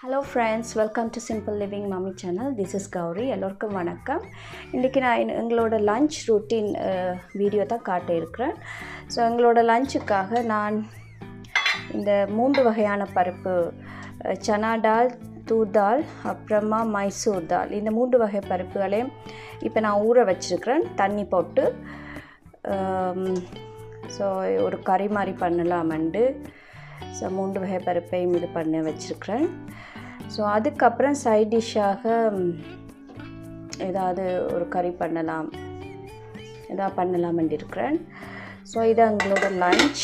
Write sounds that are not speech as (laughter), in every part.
Hello friends welcome to simple living mummy channel this is Gowri எல்லோருக்கும் வணக்கம். இன்றைக்கி நான் என்- எங்களோட லஞ்ச் ரூட்டீன் வீடியோ தான் காட்டியிருக்கிறேன். ஸோ எங்களோட லஞ்சுக்காக நான் இந்த மூன்று வகையான பருப்பு சனா டால் தூர் தால் அப்புறமா மைசூர் தால் இந்த மூன்று வகை பருப்புகளையும் இப்போ நான் ஊற வச்சுருக்கிறேன். தண்ணி போட்டு ஸோ ஒரு கறி மாதிரி பண்ணலாமண்டு ஸோ மூன்று வகை பருப்பையும் இது பண்ண வச்சுருக்கிறேன். ஸோ அதுக்கப்புறம் சைட் டிஷ்ஷாக ஏதாவது ஒரு கறி பண்ணலாம். ஏதாவது பண்ணலாமண்டு இருக்கிறேன் ஸோ இது எங்களோட லஞ்ச்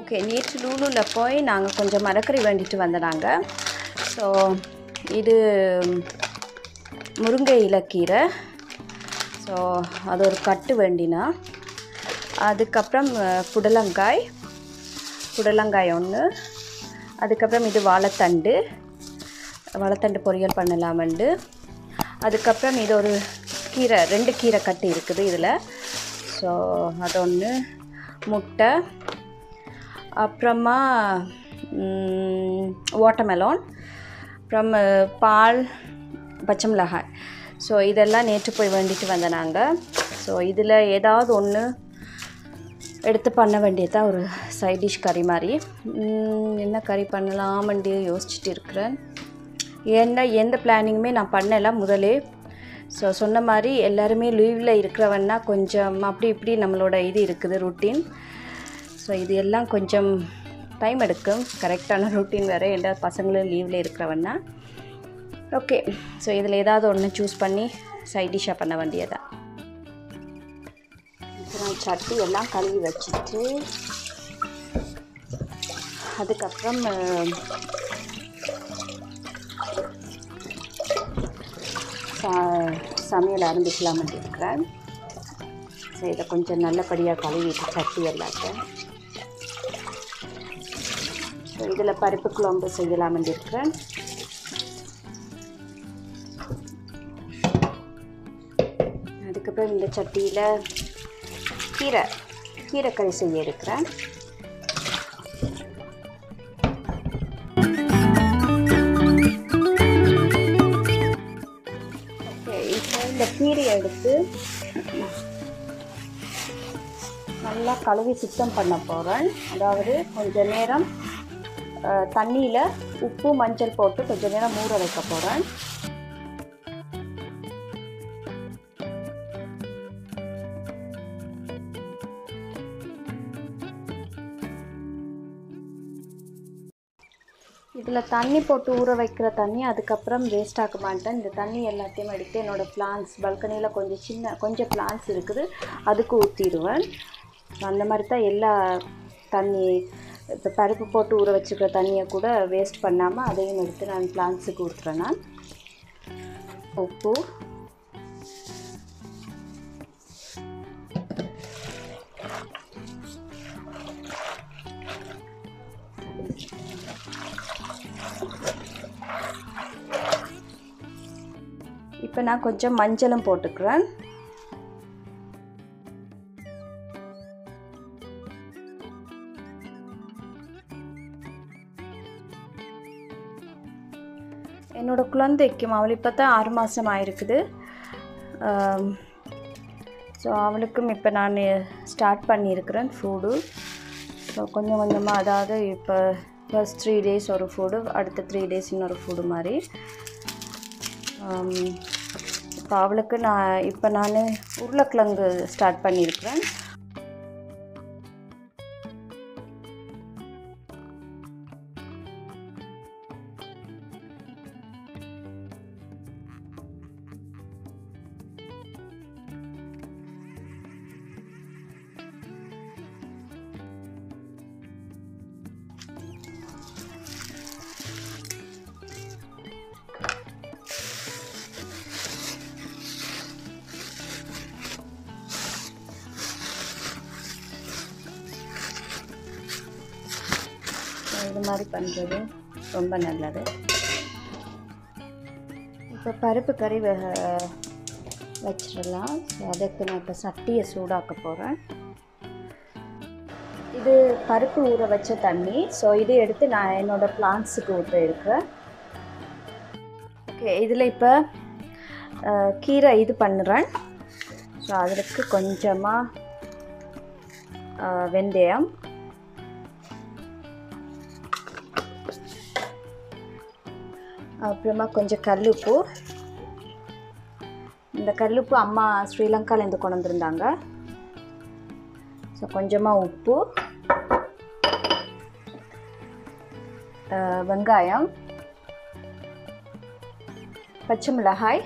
ஓகே நேற்று லூலூவில் போய் நாங்கள் கொஞ்சம் மரக்கறி வேண்டிட்டு வந்தனாங்க ஸோ இது முருங்கை இலக்கீரை. ஸோ அது ஒரு கட்டு வேண்டினா. அதுக்கப்புறம் புடலங்காய். புடலங்காய் ஒன்று அதுக்கப்புறம் இது வாழைத்தண்டு. வாழைத்தண்டு பொரியல் பண்ணலாமண்டு அதுக்கப்புறம் இது ஒரு கீரை ரெண்டு கீரை கட்டு இருக்குது இதில். ஸோ அது ஒன்று முட்டை. அப்புறமா வாட்டர்மெலோன் அப்புறம் பால் பச்சை மிளகாய். ஸோ இதெல்லாம் நேற்று போய் வேண்டிட்டு வந்தேன் நாங்கள் ஸோ இதில் ஏதாவது ஒன்று எடுத்து பண்ண வேண்டியதான் ஒரு சைட் டிஷ் கறி மாதிரி. என்ன கறி பண்ணலாமண்டு யோசிச்சுட்டு இருக்கிறேன். என்ன எந்த பிளானிங்குமே நான் பண்ணலை முதலே. ஸோ சொன்ன மாதிரி எல்லாருமே லீவில் இருக்கிறவன்னா கொஞ்சம் அப்படி இப்படி நம்மளோட இது இருக்குது ரூட்டீன் ஸோ இது எல்லாம் கொஞ்சம் டைம் எடுக்கும். கரெக்டான ரூட்டீன் வேறு எல்லா பசங்களும் லீவில் இருக்கிறவன்னா. ஓகே ஸோ இதில் ஏதாவது ஒன்று சூஸ் பண்ணி சைட் டிஷ்ஷாக பண்ண வேண்டியதான் சட்டி எல்லாம் கழுவி வச்சுட்டு அதுக்கப்புறம் சமையல் ஆரம்பிக்கலாம் இருக்கிறேன். சரி இதை கொஞ்சம் நல்லபடியாக கழுவிட்டு சட்டி எல்லாத்தையும். இதில் பருப்பு குழம்பு செய்யலாம் இருக்கிறேன். அதுக்கப்புறம் இந்த சட்டியில் கீரை கீரைக்கறி செய்ய இருக்கிறேன் இந்த கீரையை எடுத்து நல்லா கழுவி சுத்தம் பண்ண போகிறேன் அதாவது கொஞ்ச நேரம் தண்ணியில் உப்பு மஞ்சள் போட்டு கொஞ்ச நேரம் ஊற வைக்க போகிறேன் இதில் தண்ணி போட்டு ஊற வைக்கிற தண்ணி அதுக்கப்புறம் வேஸ்ட் ஆக்க மாட்டேன். இந்த தண்ணி எல்லாத்தையும் எடுத்து என்னோடய பிளான்ஸ் பல்கனியில் கொஞ்சம் சின்ன கொஞ்சம் பிளான்ஸ் இருக்குது. அதுக்கு ஊற்றிடுவேன் அந்த மாதிரி தான் எல்லா தண்ணி இப்போ பருப்பு போட்டு ஊற வச்சுக்கிற தண்ணியை கூட வேஸ்ட் பண்ணாமல் அதையும் எடுத்து நான் பிளான்ஸுக்கு ஊற்றுறேன் நான். உப்பு இப்போ நான் கொஞ்சம் மஞ்சளும் போட்டுக்கிறேன். என்னோடய குழந்தைக்கும் அவள் இப்போ தான் ஆறு மாதம் ஆயிருக்குது. ஸோ அவளுக்கும் இப்போ நான் ஸ்டார்ட் பண்ணியிருக்கிறேன் ஃபுடு ஸோ கொஞ்சம் கொஞ்சமாக அதாவது இப்போ ஃபஸ்ட் த்ரீ டேஸ் ஒரு ஃபுடு அடுத்த த்ரீ டேஸ் இன்னொரு ஃபுட்டு மாதிரி. இப்போ அவளுக்கு நான் இப்போ நான் உருளைக்கிழங்கு ஸ்டார்ட் பண்ணியிருக்கிறேன் மாதிரி பண்ணுறது ரொம்ப நல்லது. இப்போ பருப்பு கறி வ வச்சிடலாம். ஸோ அதுக்கு நான் இப்போ சட்டியை சூடாக்க போகிறேன் இது பருப்பு ஊற வச்ச தண்ணி. ஸோ இது எடுத்து நான் என்னோடய பிளான்ஸுக்கு ஊற்ற இருக்கிறேன் ஓகே இதில் இப்போ கீரை இது பண்ணுறேன். ஸோ அதற்கு கொஞ்சமாக வெந்தயம். அப்புறமா கொஞ்சம் கல்லுப்பு. இந்த கல்லுப்பு அம்மா ஸ்ரீலங்காலேருந்து கொண்டு வந்திருந்தாங்க ஸோ கொஞ்சமாக உப்பு வெங்காயம். பச்சை மிளகாய்.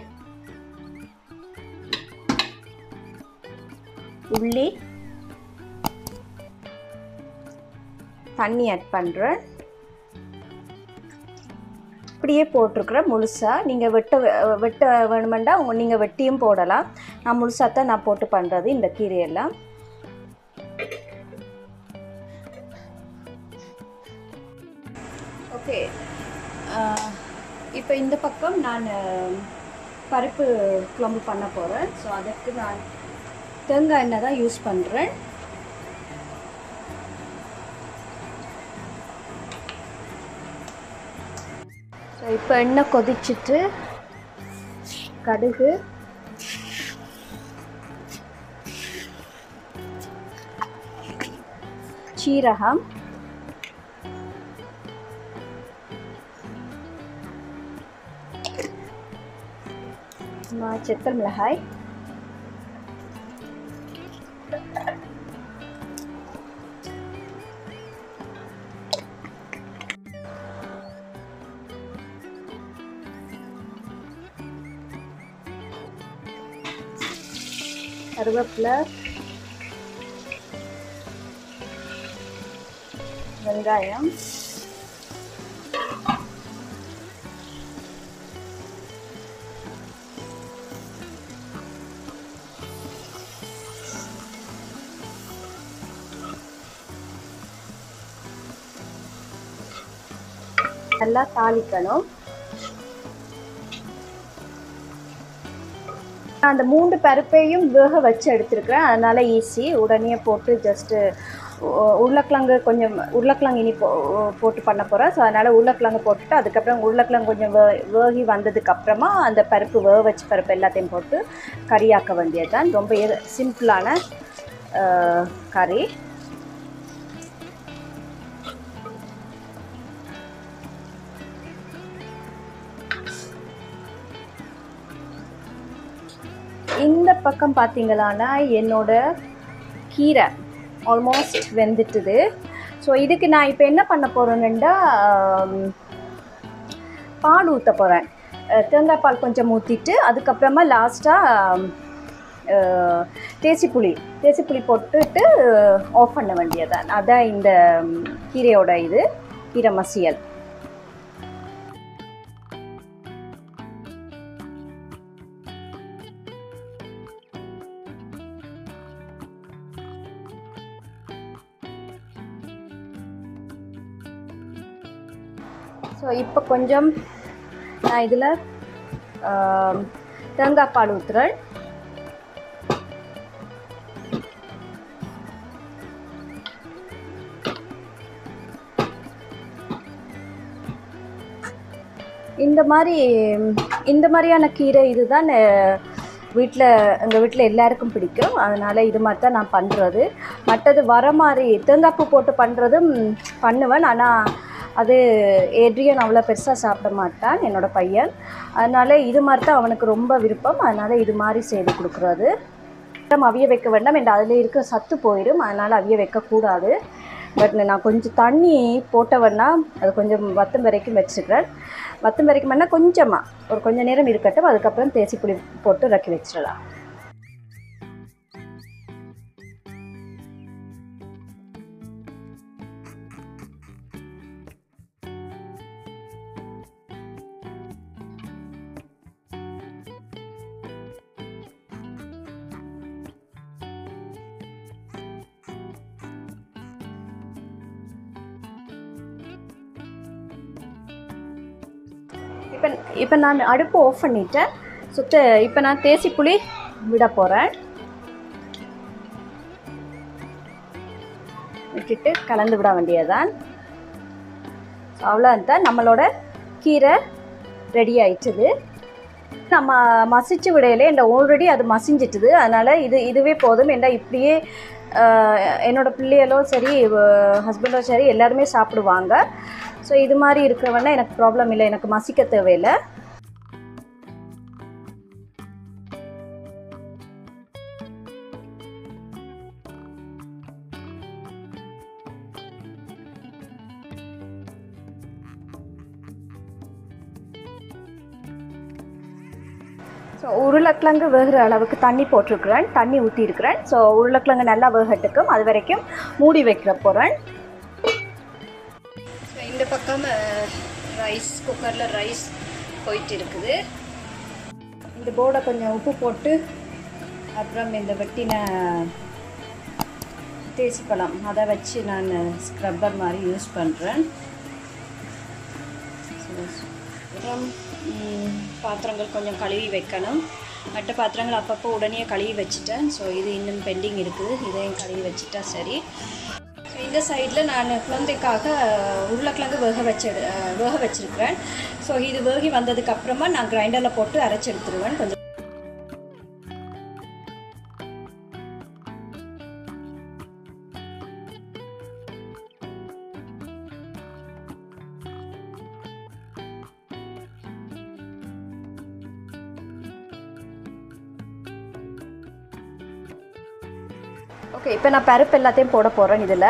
உள்ளி. தண்ணி ஆட் பண்ணுறேன் இப்படியே போட்டிருக்கிறேன் முழுசாக நீங்கள் வெட்ட வெட்ட வேணுமெண்டா உங்கள் நீங்கள் வெட்டியும் போடலாம். நான் முழுசாக தான் நான் போட்டு பண்ணுறது இந்த கீரையெல்லாம். ஓகே. இப்போ இந்த பக்கம் நான் பருப்பு குழம்பு பண்ண போகிறேன் ஸோ அதற்கு நான் தேங்காய் எண்ணெய் தான் யூஸ் பண்ணுறேன் இப்போ எண்ணெய் கொதிச்சிட்டு கடுகு. சீரகம். அப்புறமா செத்தல் மிளகாய். கருவேப்பிலை வெங்காயம் நல்லா தாளிக்கணும். அந்த மூன்று பருப்பையும் வேக வச்சு எடுத்திருக்கிறேன். அதனால் ஈஸி. உடனே போட்டு ஜஸ்ட்டு உருளைக்கிழங்கு கொஞ்சம் உருளைக்கிழங்கு இனி போ போட்டு பண்ண போகிறேன் ஸோ அதனால் உருளைக்கிழங்கு போட்டுட்டு அதுக்கப்புறம் உருளைக்கிழங்கு கொஞ்சம் வே வேகி வந்ததுக்கப்புறமா அந்த பருப்பு வேக வச்ச பருப்பு எல்லாத்தையும் போட்டு கறியாக்க வேண்டியது தான் ரொம்ப சிம்பிளான கறி. பக்கம் பார்த்தீங்களான்னா என்னோட கீரை ஆல்மோஸ்ட் வெந்துட்டுது. ஸோ இதுக்கு நான் இப்போ என்ன பண்ண போகிறேன்னுண்டா பால் ஊற்ற போகிறேன் தேங்காய் பால் கொஞ்சம் ஊற்றிட்டு அதுக்கப்புறமா லாஸ்ட்டாக தேசிப்புளி தேசிப்புளி போட்டுட்டு ஆஃப் பண்ண வேண்டியதான் அதான் இந்த கீரையோட இது கீரை மசியல். ஸோ இப்போ கொஞ்சம் நான் இதில் தேங்காய் பால் ஊற்றுறேன் இந்த மாதிரி இந்த மாதிரியான கீரை இதுதான் வீட்டில் எங்கள் வீட்டில் எல்லாருக்கும் பிடிக்கும். அதனால் இது மாதிரி தான் நான் பண்ணுறது மற்றது வர மாதிரி தேங்காய்ப்பூ போட்டு பண்ணுறதும் பண்ணுவேன். ஆனால் அது ஏட்ரியன் அவ்வளோ பெருசாக சாப்பிட மாட்டான் என்னோட பையன். அதனால் இது மாதிரி தான் அவனுக்கு ரொம்ப விருப்பம். அதனால் இது மாதிரி செய்து கொடுக்குறது. நம்ம அவிய வைக்க வேண்டாம். என் அதில் இருக்க சத்து போயிடும். அதனால் அவிய வைக்கக்கூடாது. பட் நான் கொஞ்சம் தண்ணி போட்டவன்னா அது கொஞ்சம் வத்தம் வரைக்கும் வச்சுக்கிறேன். வத்தம் வரைக்கும் வேணால் கொஞ்சமாக ஒரு கொஞ்சம் நேரம் இருக்கட்டும். அதுக்கப்புறம் தேசி புளி போட்டு ரக்கி வச்சிடலாம். இப்போ இப்போ நான் அடுப்பு ஆஃப் பண்ணிட்டேன். சுத்த இப்போ நான் தேசி புளி விட போகிறேன் விட்டுட்டு கலந்து விட வேண்டியதுதான். அவ்வளோதான் நம்மளோட கீரை ரெடி ஆயிட்டுது. நம்ம மசிச்சு விடையிலே இந்த ஆல்ரெடி அது மசிஞ்சிட்டுது. அதனால் இது இதுவே போதும். என்ன இப்படியே என்னோடய என்னோட சரி ஹஸ்பண்டோ சரி எல்லாருமே சாப்பிடுவாங்க. ஸோ இது மாதிரி இருக்கிறவன்னா எனக்கு ப்ராப்ளம் இல்லை. எனக்கு மசிக்க தேவையில்லை. ஸோ உருளைக்கிழங்கு வேகிற அளவுக்கு தண்ணி போட்டிருக்கிறேன். தண்ணி ஊற்றிருக்கிறேன் ஸோ உருளைக்கிழங்கு நல்லா வேகட்டுக்கும். அது வரைக்கும் மூடி வைக்கிற போகிறேன் ரைஸ் குக்கரில் ரைஸ் போயிட்டு இருக்குது இந்த போர்டை கொஞ்சம் உப்பு போட்டு அப்புறம் இந்த வெட்டின தேசிப்பழம். அதை வச்சு நான் ஸ்க்ரப்பர் மாதிரி யூஸ் பண்ணுறேன் அப்புறம் பாத்திரங்கள் கொஞ்சம் கழுவி வைக்கணும். மற்ற பாத்திரங்கள் அப்பப்போ உடனே கழுவி வச்சுட்டேன். ஸோ இது இன்னும் பெண்டிங் இருக்குது. இதையும் கழுவி வச்சுட்டா சரி. இந்த சைடில் நான் குழந்தைக்காக உருளைக்கிழங்கு வேக வச்சு வேக வச்சுருக்கிறேன். ஸோ இது வேகி வந்ததுக்கப்புறமா நான் கிரைண்டரில் போட்டு அரைச்சி எடுத்துருவேன். கொஞ்சம் ஓகே இப்போ நான் பருப்பு எல்லாத்தையும் போட போகிறேன் இதில்.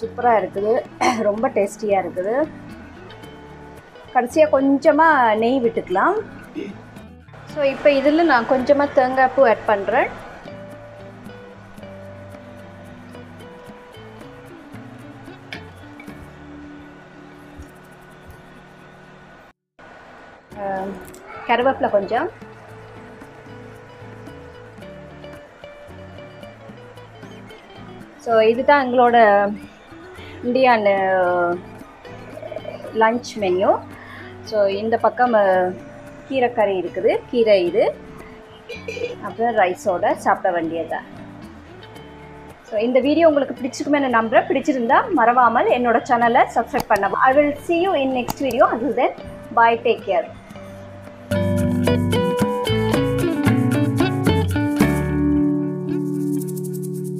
சூப்பராக இருக்குது. (clears throat) ரொம்ப டேஸ்டியாக இருக்குது. கடைசியாக கொஞ்சமாக நெய் விட்டுக்கலாம். ஸோ இப்போ இதில் நான் கொஞ்சமாக தேங்காய் பூ ஆட் பண்ணுறேன் கருவேப்பிலை கொஞ்சம். ஸோ இதுதான் எங்களோட இந்தியன் லஞ்ச் மெனு ஸோ இந்த பக்கம் கீரைக்கறி இருக்குது. கீரை இது. அப்புறம் ரைஸோட சாப்பிட வேண்டியதுதான். ஸோ இந்த வீடியோ உங்களுக்கு பிடிச்சிருக்குமே நான் நம்புகிறேன் பிடிச்சிருந்தா மறவாமல் என்னோட சேனலை சப்ஸ்கிரைப் பண்ணவும். I will see you in next video. Until then bye take care.